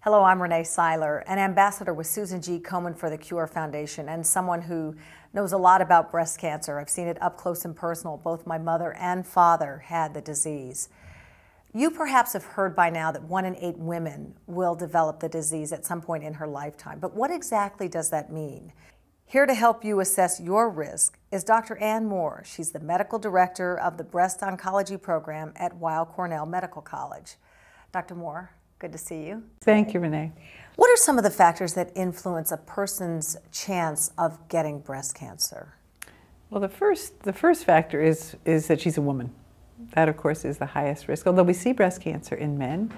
Hello, I'm Rene Syler, an ambassador with Susan G. Komen for the Cure Foundation, and someone who knows a lot about breast cancer. I've seen it up close and personal. Both my mother and father had the disease. You perhaps have heard by now that one in eight women will develop the disease at some point in her lifetime. But what exactly does that mean? Here to help you assess your risk is Dr. Anne Moore. She's the medical director of the breast oncology program at Weill Cornell Medical College. Dr. Moore, Good to see you. Thank you, Rene. What are some of the factors that influence a person's chance of getting breast cancer? Well, the first, the first factor is, is that she's a woman. That, of course, is the highest risk. Although we see breast cancer in men,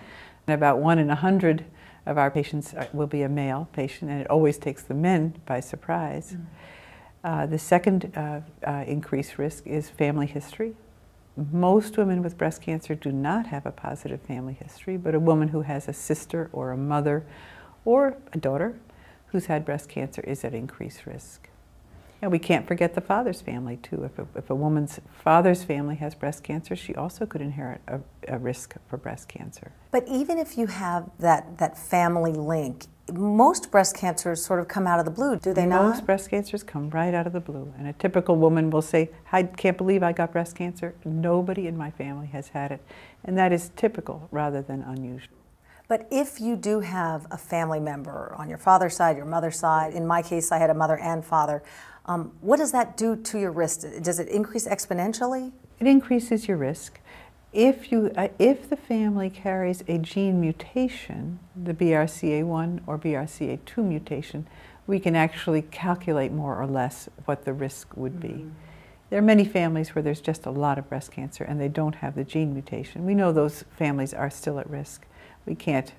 and about one in a hundred of our patients will be a male patient, and it always takes the men by surprise. Mm. Uh, the second uh, uh, increased risk is family history most women with breast cancer do not have a positive family history, but a woman who has a sister or a mother or a daughter who's had breast cancer is at increased risk. And we can't forget the father's family too. If a, if a woman's father's family has breast cancer, she also could inherit a, a risk for breast cancer. But even if you have that, that family link, most breast cancers sort of come out of the blue, do they most not? Most breast cancers come right out of the blue. And a typical woman will say, I can't believe I got breast cancer. Nobody in my family has had it. And that is typical rather than unusual. But if you do have a family member on your father's side, your mother's side, in my case, I had a mother and father, um, what does that do to your risk? Does it increase exponentially? It increases your risk if, you, uh, if the family carries a gene mutation, the BRCA1 or BRCA2 mutation, we can actually calculate more or less what the risk would be. Mm. There are many families where there's just a lot of breast cancer and they don't have the gene mutation. We know those families are still at risk. We can't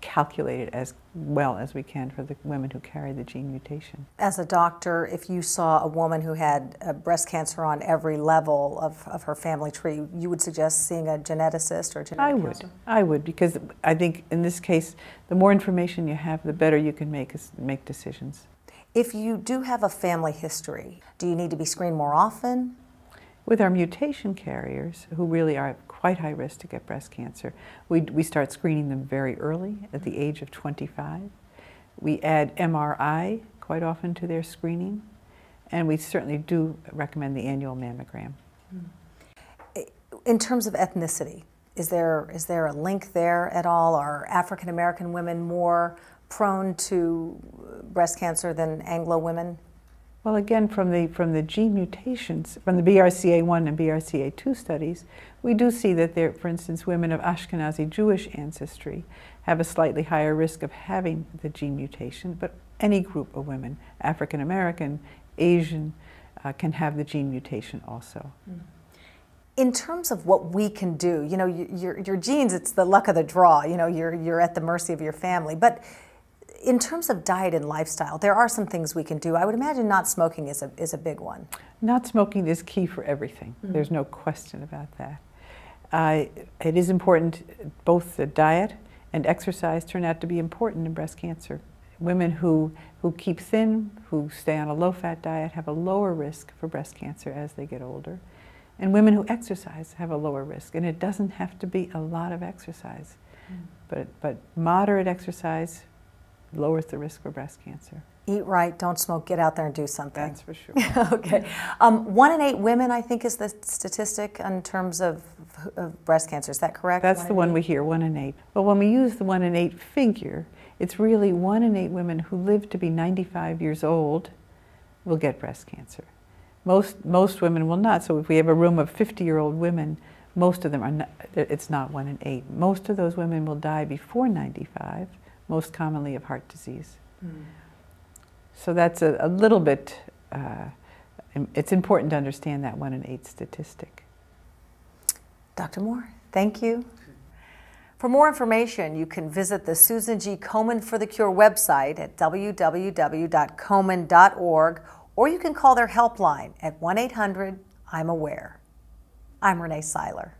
calculate it as well as we can for the women who carry the gene mutation. As a doctor, if you saw a woman who had uh, breast cancer on every level of, of her family tree, you would suggest seeing a geneticist or a genetic I would. Counselor? I would, because I think in this case, the more information you have, the better you can make, make decisions. If you do have a family history, do you need to be screened more often? With our mutation carriers, who really are quite high risk to get breast cancer, we, we start screening them very early at the age of 25. We add MRI quite often to their screening, and we certainly do recommend the annual mammogram. Mm. In terms of ethnicity, is there, is there a link there at all? Are African American women more prone to breast cancer than Anglo women? Well, again, from the, from the gene mutations, from the BRCA1 and BRCA2 studies, we do see that there, for instance, women of Ashkenazi Jewish ancestry have a slightly higher risk of having the gene mutation, but any group of women, African American, Asian, uh, can have the gene mutation also. Mm. In terms of what we can do, you know, your, your genes, it's the luck of the draw, you know, you're, you're at the mercy of your family, but in terms of diet and lifestyle, there are some things we can do. I would imagine not smoking is a, is a big one. Not smoking is key for everything. Mm -hmm. There's no question about that. Uh, it is important, both the diet and exercise turn out to be important in breast cancer. Women who, who keep thin, who stay on a low-fat diet, have a lower risk for breast cancer as they get older. And women who exercise have a lower risk. And it doesn't have to be a lot of exercise. Mm. But, but moderate exercise lowers the risk for breast cancer. Eat right, don't smoke, get out there and do something. That's for sure. okay. Um, one in eight women, I think, is the statistic in terms of, of breast cancer. Is that correct? That's one the one eight? we hear, one in eight. But when we use the one in eight figure, it's really one in eight women who live to be 95 years old will get breast cancer. Most, most women will not. So if we have a room of 50-year-old women, most of them are not, it's not one in eight. Most of those women will die before 95 most commonly of heart disease. Mm. So that's a, a little bit, uh, it's important to understand that one in eight statistic. Dr. Moore, thank you. For more information, you can visit the Susan G. Komen for the Cure website at www.komen.org or you can call their helpline at 1 800 I'm Aware. I'm Rene Syler.